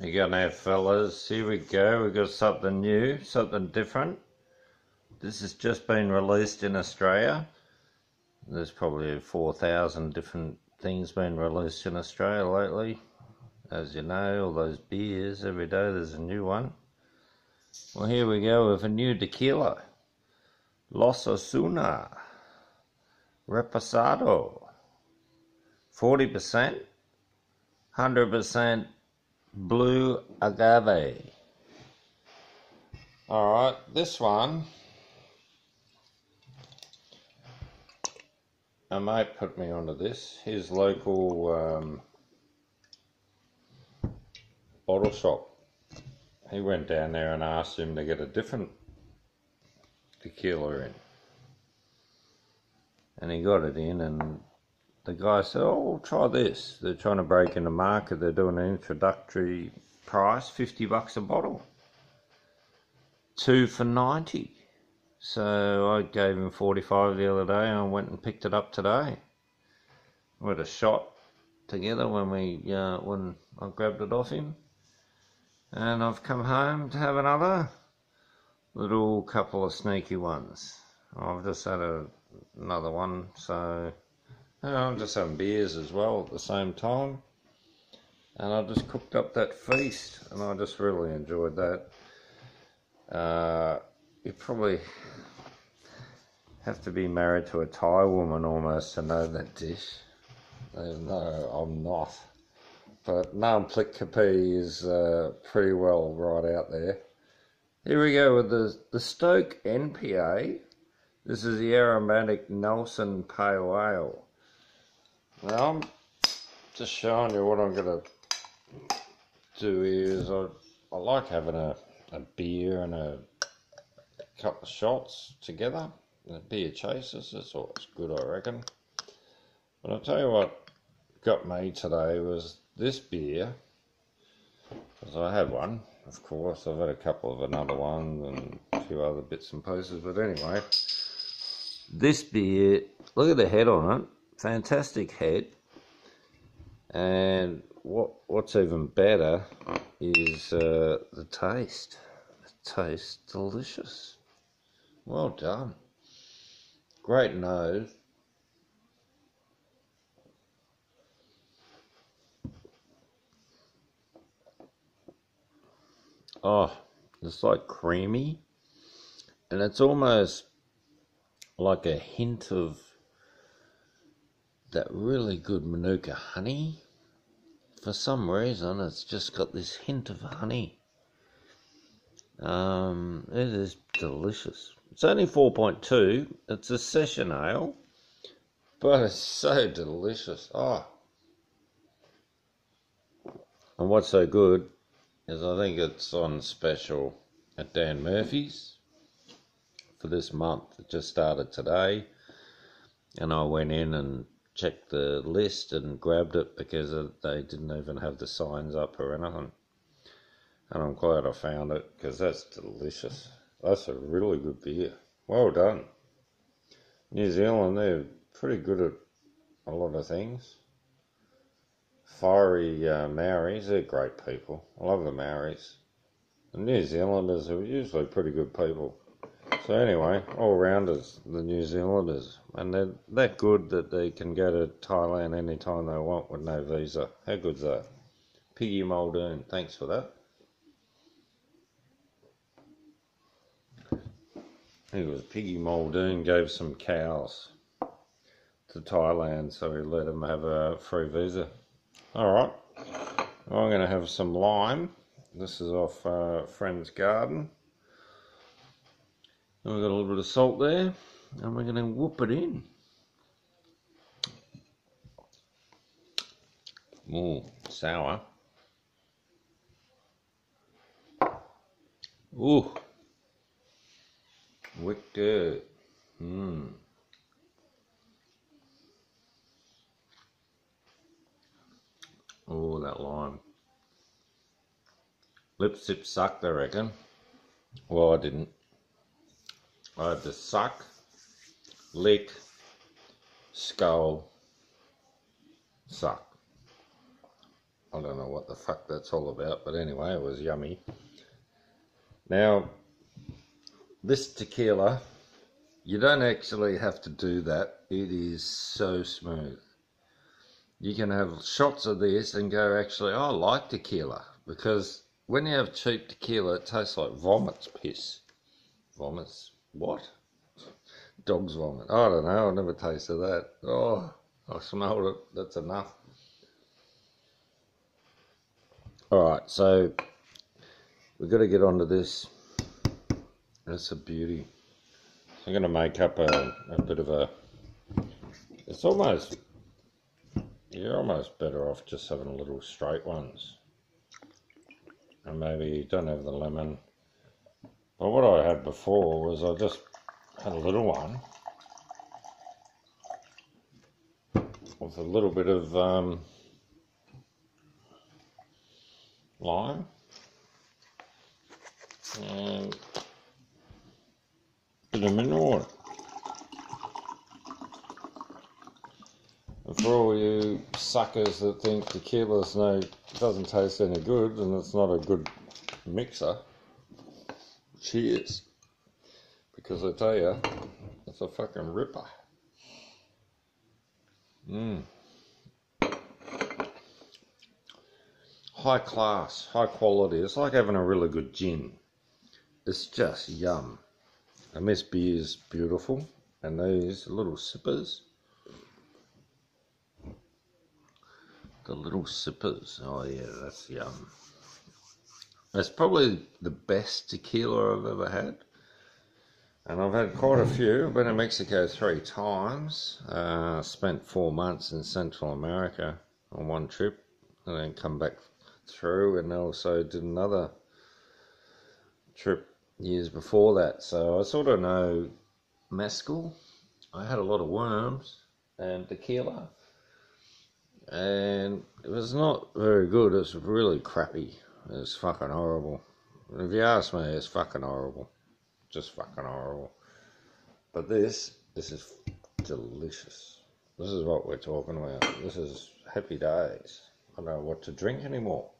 Go now, fellas. Here we go. We've got something new, something different. This has just been released in Australia. There's probably 4,000 different things being released in Australia lately. As you know, all those beers, every day there's a new one. Well, here we go with a new tequila. Los Osuna. Reposado. 40%. 100% blue agave. Alright, this one, a mate put me onto this. His local um, bottle shop. He went down there and asked him to get a different tequila in. And he got it in and the guy said, "Oh, try this." They're trying to break in the market. They're doing an introductory price, fifty bucks a bottle, two for ninety. So I gave him forty-five the other day, and I went and picked it up today. We had a shot together when we uh, when I grabbed it off him, and I've come home to have another little couple of sneaky ones. I've just had a, another one, so I'm just having beers as well at the same time. And I just cooked up that feast and I just really enjoyed that. Uh, you probably have to be married to a Thai woman almost to know that dish. No, I'm not. But Nam Plik Kapi is uh, pretty well right out there. Here we go with the, the Stoke NPA. This is the aromatic Nelson Pale Ale. Now I'm just showing you what I'm going to do is I, I like having a, a beer and a couple of shots together. A beer chasers, that's always good I reckon. But I'll tell you what got me today was this beer. Because I had one, of course. I've had a couple of another ones and a few other bits and pieces. But anyway, this beer, look at the head on it fantastic head. And what what's even better is uh, the taste. The taste delicious. Well done. Great nose. Oh, it's like creamy. And it's almost like a hint of that really good Manuka honey. For some reason, it's just got this hint of honey. Um, it is delicious. It's only 4.2. It's a session ale, but it's so delicious. Oh. And what's so good is I think it's on special at Dan Murphy's for this month. It just started today, and I went in and checked the list and grabbed it because they didn't even have the signs up or anything. And I'm glad I found it because that's delicious. That's a really good beer. Well done. New Zealand, they're pretty good at a lot of things. Fiery uh, Maoris, they're great people. I love the Maoris. The New Zealanders are usually pretty good people. So anyway, all rounders, the New Zealanders, and they're that good that they can go to Thailand anytime they want with no visa. How good's that? Piggy Muldoon, thanks for that. It was Piggy Muldoon gave some cows to Thailand, so he let them have a free visa. All right, I'm going to have some lime. This is off uh, Friend's Garden. We've got a little bit of salt there, and we're going to whoop it in. Ooh, sour. Ooh, wicked. Mmm. Oh, that lime. Lip sip sucked, I reckon. Well, I didn't uh, the suck, lick, skull, suck. I don't know what the fuck that's all about, but anyway, it was yummy. Now, this tequila, you don't actually have to do that. It is so smooth. You can have shots of this and go, actually, oh, I like tequila. Because when you have cheap tequila, it tastes like vomits piss. Vomits? What? Dog's vomit. I don't know. I've never tasted that. Oh, I smelled it. That's enough. Alright, so we've got to get onto this. That's a beauty. I'm going to make up a, a bit of a... It's almost... You're almost better off just having little straight ones. And maybe you don't have the lemon. But what I had before was I just had a little one. With a little bit of um, lime. And a bit of mineral water. And for all you suckers that think tequila's no doesn't taste any good and it's not a good mixer, cheers. Because I tell you, it's a fucking ripper. Mmm. High class, high quality. It's like having a really good gin. It's just yum. And this beer is beautiful. And these little sippers. The little sippers. Oh yeah, that's yum. It's probably the best tequila I've ever had. And I've had quite a few. I've been to Mexico three times. Uh, spent four months in Central America on one trip. And then come back through and also did another trip years before that. So I sort of know mezcal. I had a lot of worms and tequila. And it was not very good. It was really crappy. It was fucking horrible. If you ask me, it's fucking horrible. Just fucking horrible. But this, this is delicious. This is what we're talking about. This is happy days. I don't know what to drink anymore.